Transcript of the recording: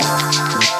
Gracias.